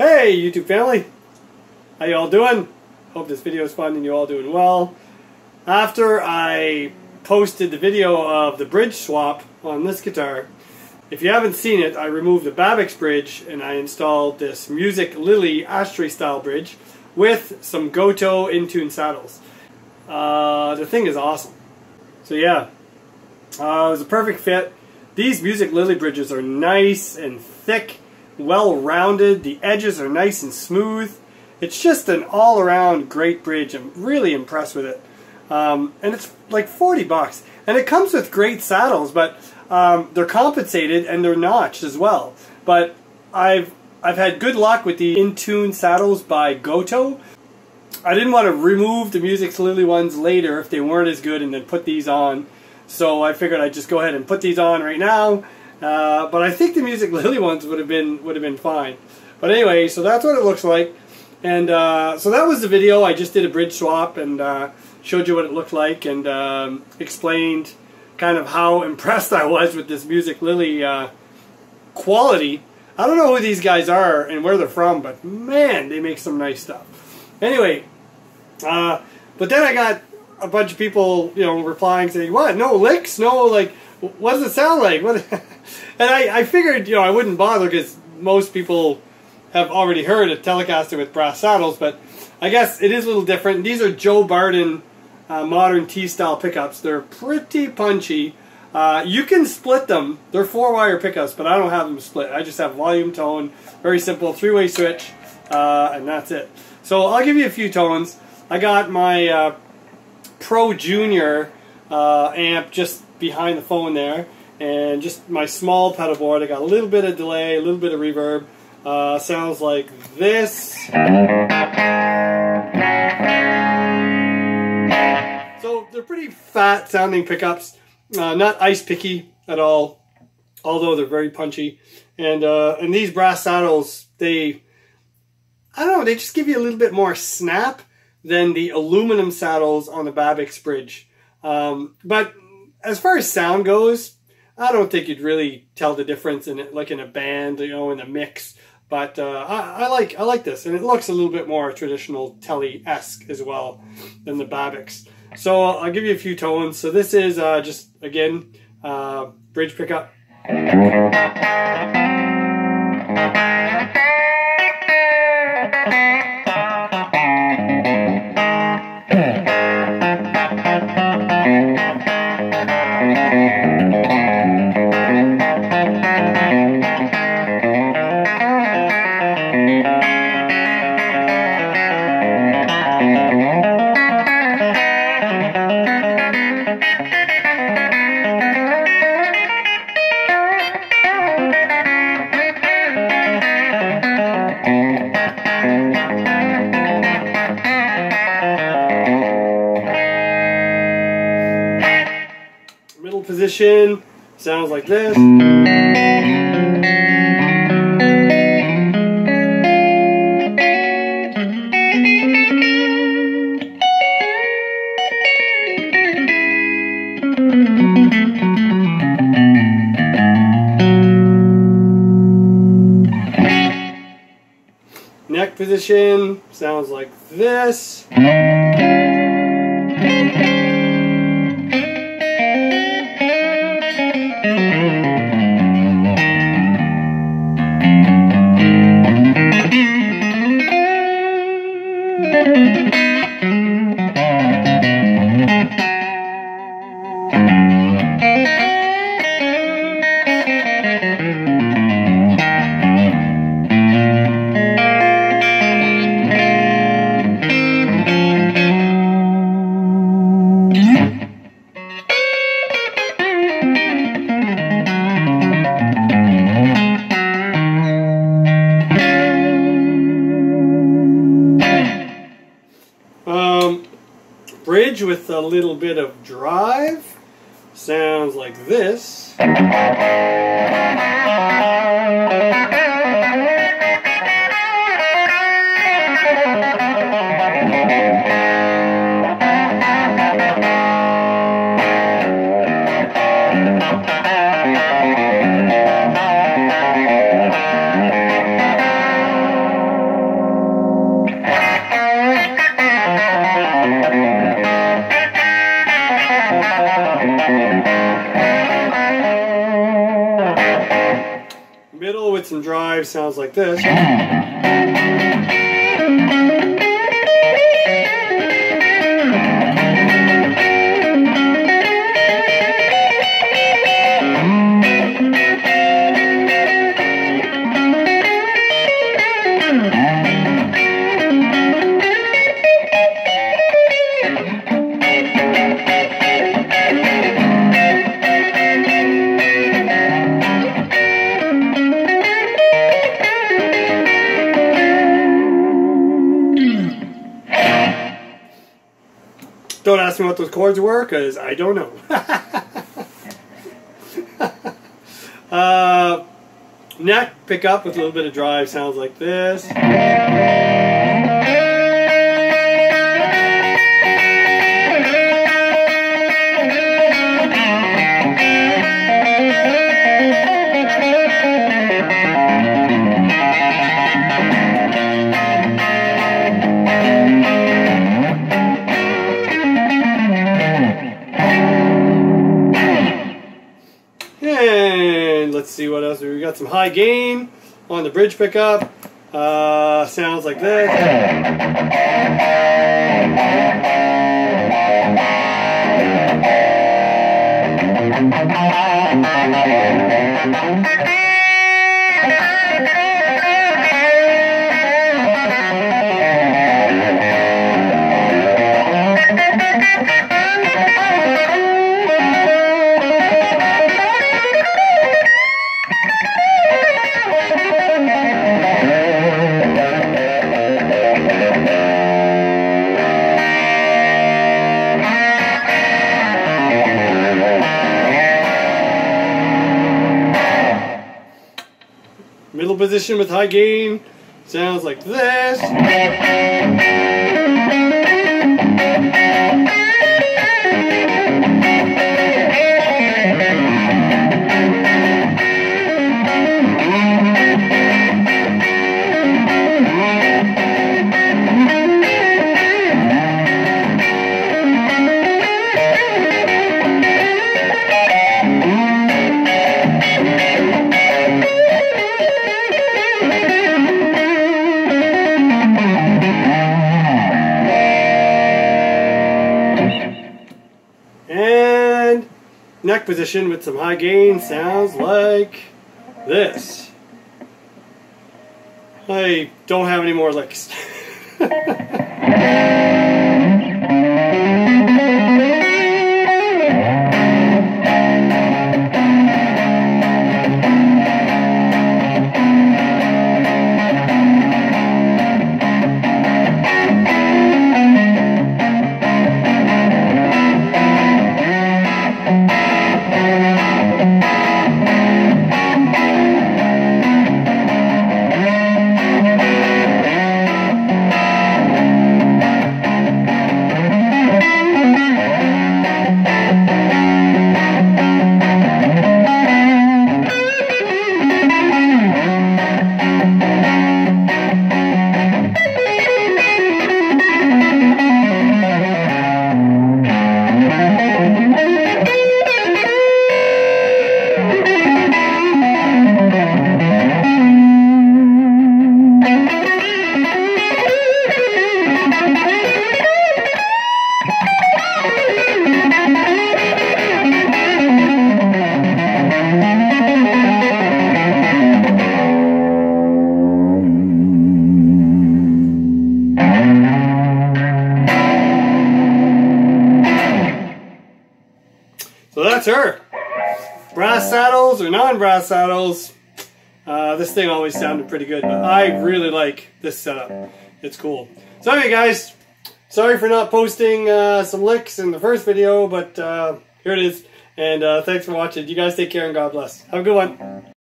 Hey YouTube family! How you all doing? Hope this video is fun and you all doing well. After I posted the video of the bridge swap on this guitar, if you haven't seen it, I removed the Babicz bridge and I installed this Musiclily ashtray style bridge with some Gotoh in-tune saddles. Uh, the thing is awesome. So yeah, uh, it was a perfect fit. These Musiclily bridges are nice and thick, well rounded. The edges are nice and smooth. It's just an all around great bridge. I'm really impressed with it. Um, and it's like 40 bucks. And it comes with great saddles, but um, they're compensated and they're notched as well. But I've I've had good luck with the in-tune saddles by Gotoh. I didn't want to remove the Musiclily ones later if they weren't as good and then put these on. So I figured I'd just go ahead and put these on right now. Uh, but I think the Musiclily ones would have been would have been fine. But anyway, so that's what it looks like. And uh, so that was the video. I just did a bridge swap and uh, showed you what it looked like and um, explained kind of how impressed I was with this Musiclily uh, quality. I don't know who these guys are and where they're from, but man, they make some nice stuff. Anyway, uh, but then I got a bunch of people, you know, replying saying, "What? No licks? No like? What does it sound like?" What? and I, I figured, you know, I wouldn't bother because most people have already heard a Telecaster with brass saddles, but I guess it is a little different. These are Joe Barden uh, modern T-style pickups. They're pretty punchy. Uh, you can split them. They're four-wire pickups, but I don't have them split. I just have volume, tone, very simple, three-way switch, uh, and that's it. So I'll give you a few tones. I got my uh, Pro Junior uh, amp just behind the phone there, and just my small pedal board. I got a little bit of delay, a little bit of reverb. Uh, sounds like this. So they're pretty fat sounding pickups, uh, not ice picky at all, although they're very punchy. And uh, and these brass saddles, they, I don't know, they just give you a little bit more snap than the aluminum saddles on the Babicz bridge. Um, but as far as sound goes, I don't think you'd really tell the difference in it, like in a band, you know, in a mix. But uh, I, I, like I like this, and it looks a little bit more traditional Telly esque as well than the Babicz. So I'll give you a few tones. So this is uh, just again uh, bridge pickup. Position sounds like this. Neck position sounds like this. bridge with a little bit of drive sounds like this. Middle with some drive sounds like this. Don't ask me what those chords were, because I don't know. uh, neck pickup with a little bit of drive sounds like this. Let's see what else. We got some high gain on the bridge pickup. Uh, sounds like this. position with high gain sounds like this. Position with some high gain sounds like this. I don't have any more licks. or non-brass saddles. Uh, this thing always sounded pretty good, but I really like this setup. It's cool. So anyway, guys, sorry for not posting uh, some licks in the first video, but uh, here it is. And uh, thanks for watching. You guys take care and God bless. Have a good one.